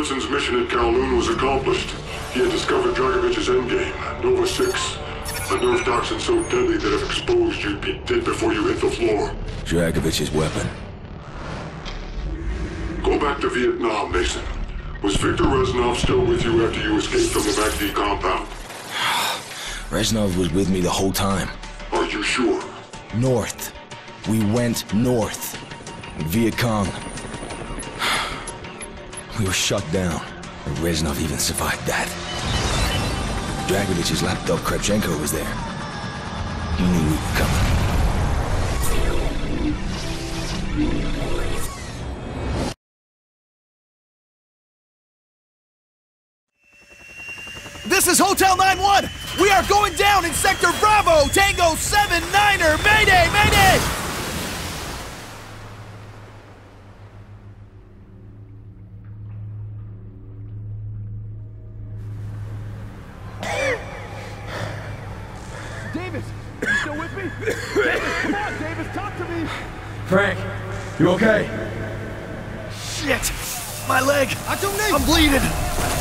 Hudson's mission at Kowloon was accomplished. He had discovered Dragovich's endgame, Nova 6. A nerve toxin so deadly that if exposed, you'd be dead before you hit the floor. Dragovich's weapon. Go back to Vietnam, Mason. Was Victor Reznov still with you after you escaped from the MACV compound? Reznov was with me the whole time. Are you sure? North. We went north. Viet Cong. We were shut down. And Reznov even survived that. Dragovich's lapdog Kravchenko was there. He knew we were coming. This is Hotel 9-1! We are going down in Sector Bravo! Tango 7-9er! Mayday! Mayday! Davis, you still with me? Davis, come on, Davis, talk to me. Frank, you okay? Shit! My leg! I don't need. I'm bleeding!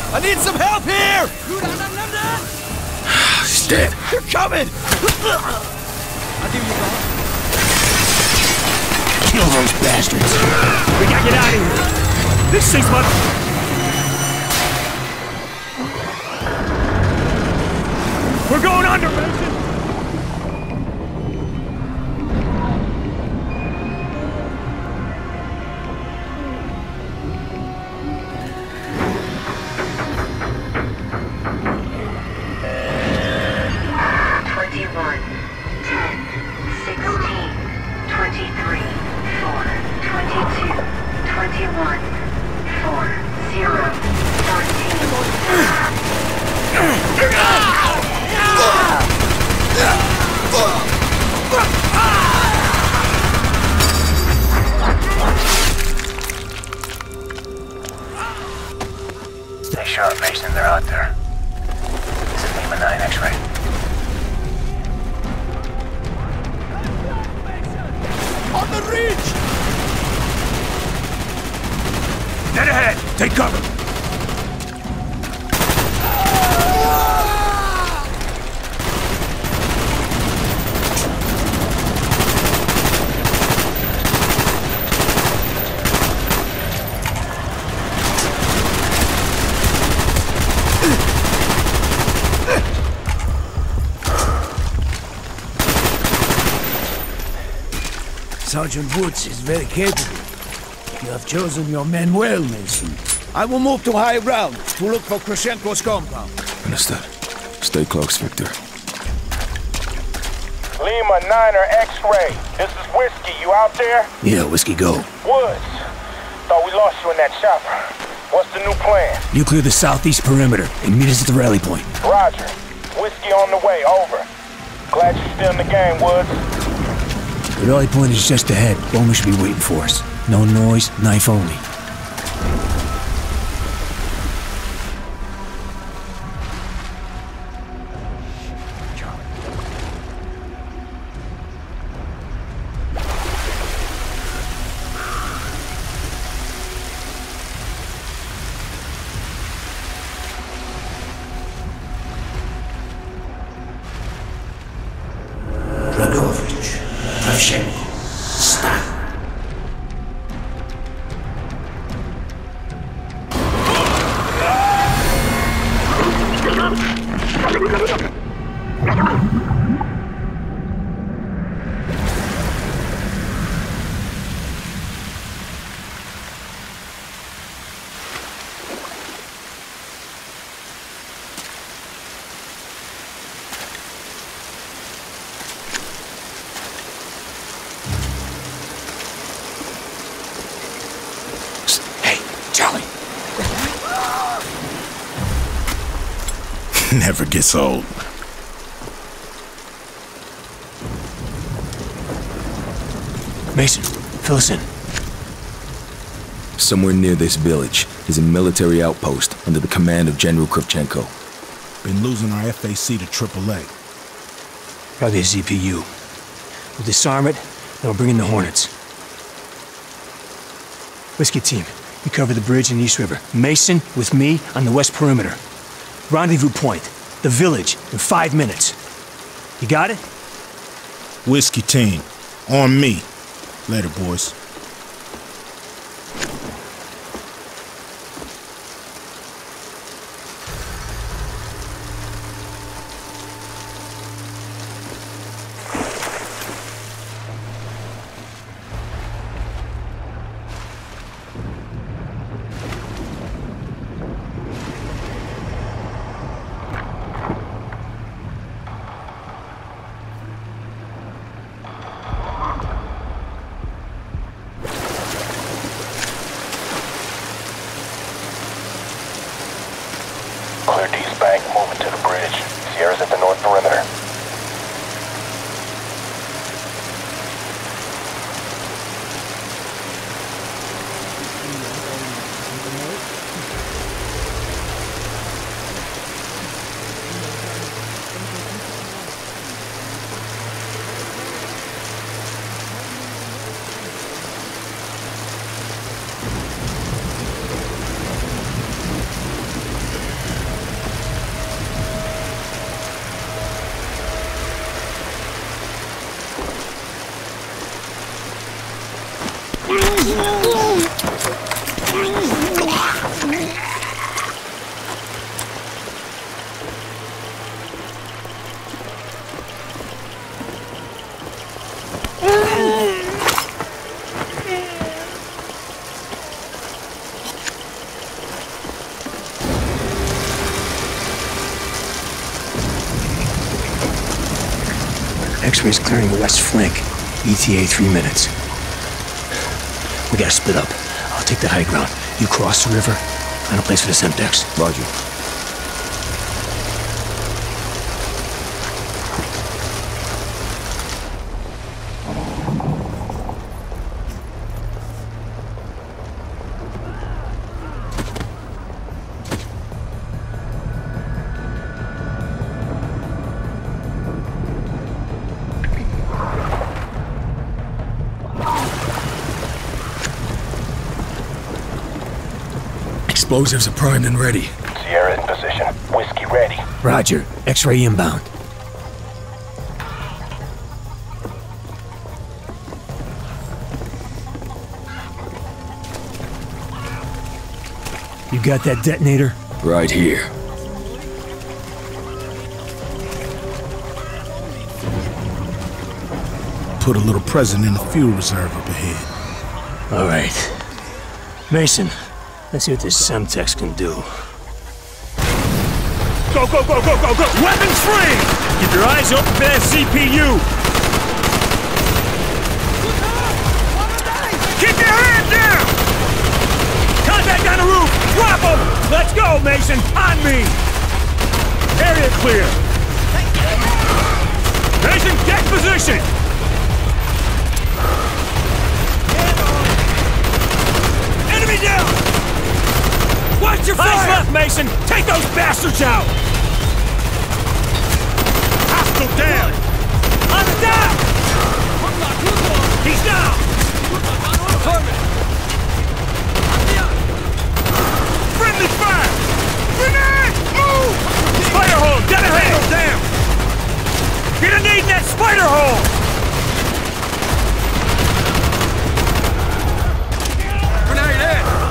I need some help here! He's dead. They're coming! Kill those bastards. We gotta get out of here. This thing's mother... We're going under, Mason. Sergeant Woods is very capable. You have chosen your men well, Mason. I will move to high ground to look for Kravchenko's compound. Understood. Stay close, Victor. Lima Niner X-ray. This is Whiskey. You out there? Yeah, Whiskey, go. Woods. Thought we lost you in that chopper. What's the new plan? You clear the southeast perimeter and meet us at the rally point. Roger. Whiskey on the way. Over. Glad you're still in the game, Woods. The rally point is just ahead. Bowman should be waiting for us. No noise, knife only. Gets old. Mason, fill us in. Somewhere near this village is a military outpost under the command of General Kravchenko. Been losing our FAC to AAA. Probably a ZPU. We'll disarm it, then we'll bring in the Hornets. Whiskey team, You cover the bridge in East River. Mason with me on the west perimeter. Rendezvous point, the village, in five minutes. You got it? Whiskey team. On me. Later, boys. Clear East Bank, moving to the bridge. Sierra's at the north perimeter. X-ray's clearing the west flank. ETA three minutes. We gotta split up. I'll take the high ground. You cross the river. Find a place for the Semtex. Roger. Explosives are primed and ready. Sierra in position. Whiskey ready. Roger. X-ray inbound. You got that detonator? Right here. Put a little present in the fuel reserve up ahead. All right. Mason, let's see what this Semtex can do. Go, go, go, go, go, go! Weapons free! Keep your eyes open for that ZPU! Keep your hand down! Contact on the roof! Drop him! Let's go, Mason! On me! Area clear! Mason, get position! Enemy down! Watch your fire! Eyes left, Mason! Take those bastards out! Hostile down! On the down! He's down! Friendly fire! Grenade! Move! Spider hole, dead ahead! down! Gonna need that spider hole! Grenade in!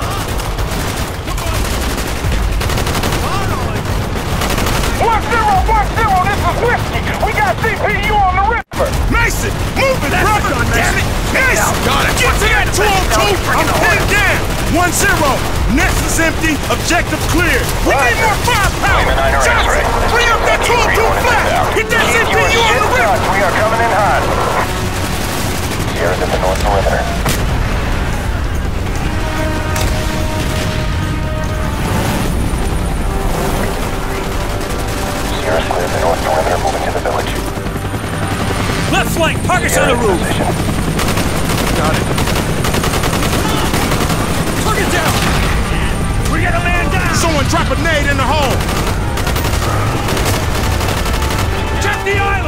One zero, one zero, this is Whiskey. We got ZPU on the river. Mason, move it, That's brother! gun, Damn it! Mason, Got it. get to that Bring it 202! down. I'm pinned down! One zero, nest is empty, objective clear. We need more firepower! Johnson, X-ray. up that 202 flash! Hit that ZPU on the river! We are coming in hot. Sierra's at the north perimeter. Targets on the roof! position. Target down! We got a man down! Someone drop a nade in the hole! Check the island!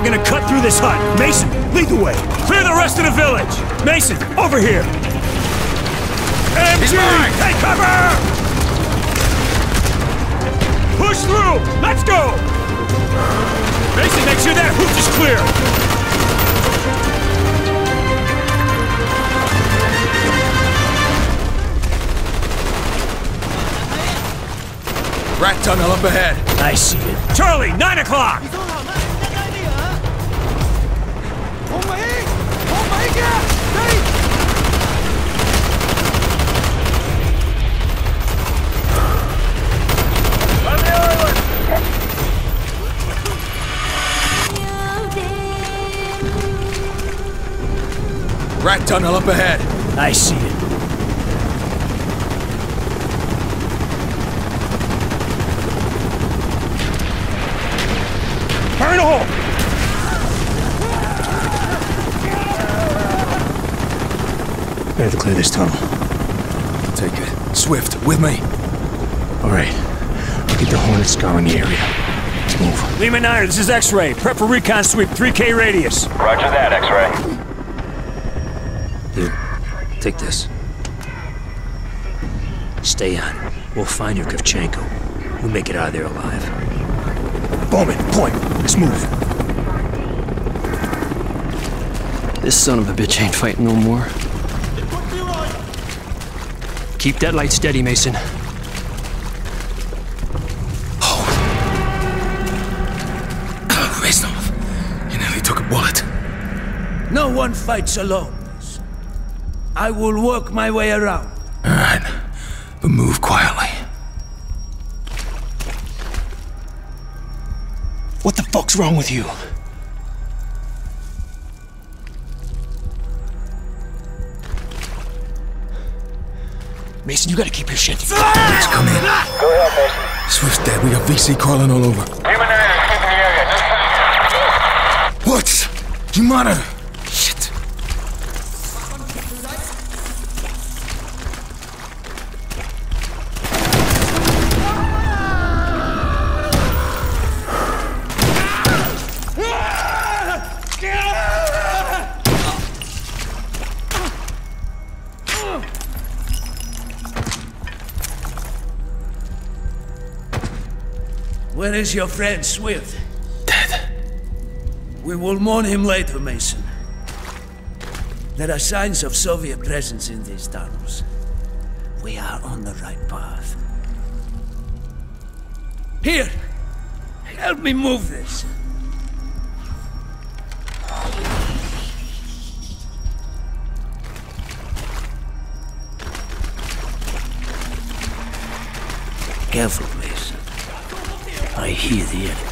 We're gonna cut through this hut. Mason, lead the way. Clear the rest of the village. Mason, over here. MG, take cover! Push through! Let's go! Mason, make sure that roof is clear. Rat tunnel up ahead. I see it. Charlie, 9 o'clock! Rat tunnel up ahead. I see it. Fire in a hole! We have to clear this tunnel. Take it. Swift, with me. All right. I'll get the Hornet scouring the area. Let's move. Lima 9, this is X-Ray. Prep for recon sweep, 3K radius. Roger that, X-Ray. You, take this. Stay on. We'll find your Kravchenko. We'll make it out of there alive. Bowman, point. Let's move. This son of a bitch ain't fighting no more. Keep that light steady, Mason. Oh. Reznov, you nearly took a bullet. No one fights alone. I will work my way around. All right, but move quietly. What the fuck's wrong with you? Mason, you gotta keep your shit together. Let's come in. Go ahead, Mason. Swift's dead. We got VC crawling all over. Lima 9 is keeping the area. Just What? You monitor. Where is your friend Swift? Dead. We will mourn him later, Mason. There are signs of Soviet presence in these tunnels. We are on the right path. Here! Help me move this. Careful. I hear the enemy.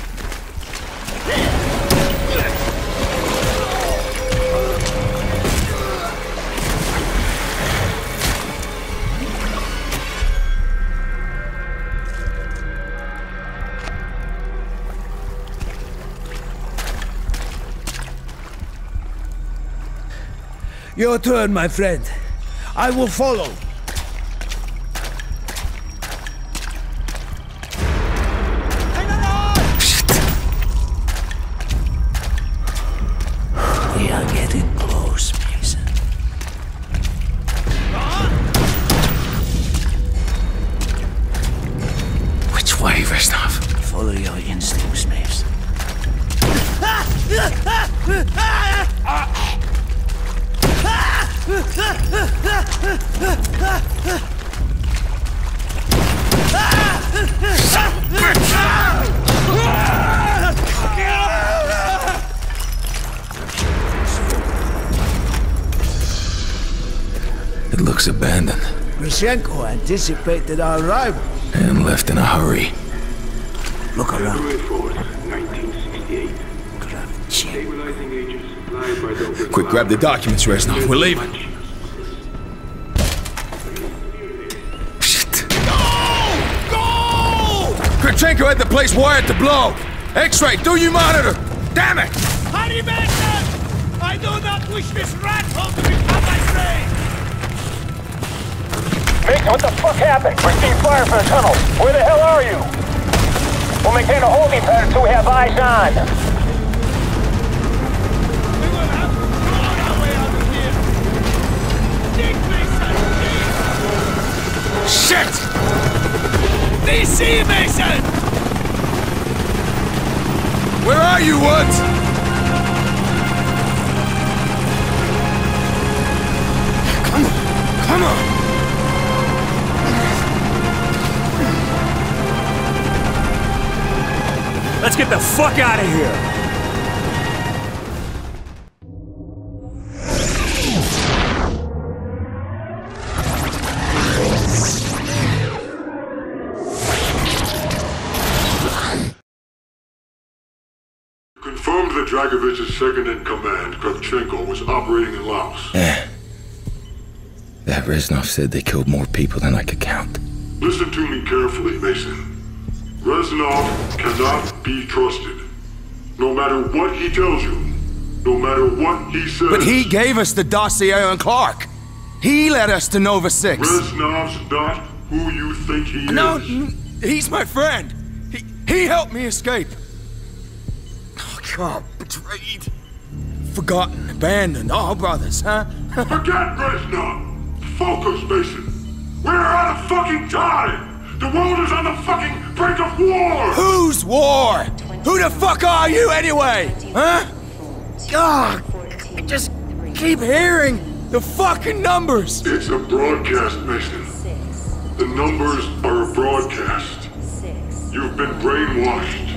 Your turn, my friend. I will follow. It looks abandoned Kravchenko anticipated our arrival. and left in a hurry. Look around. Quick, grab the documents, Reznov. We're leaving. Kravchenko had the place wired to blow! X-ray, do you monitor? Damn it! Hurry back, man! I do not wish this rat hole to become my grave. Mick, what the fuck happened? Receive fire from the tunnel. Where the hell are you? We'll maintain a holding pattern until we have eyes on. Shit! DC, Mason! Where are you, Woods? Come on, come on! Let's get the fuck out of here! Confirmed that Dragovich's second-in-command, Kravchenko, was operating in Laos. Yeah. That Reznov said they killed more people than I could count. Listen to me carefully, Mason. Reznov cannot be trusted. No matter what he tells you, no matter what he says. But he gave us the dossier on Clark. He led us to Nova 6. Reznov's not who you think he No, is. n- he's my friend. He, he helped me escape. God, betrayed. Forgotten, abandoned, all brothers, huh? Forget Reznov! Focus, Mason! We're out of fucking time! The world is on the fucking brink of war! Whose war? Who the fuck are you anyway? Huh? God, I just keep hearing the fucking numbers. It's a broadcast, Mason. The numbers are a broadcast. You've been brainwashed.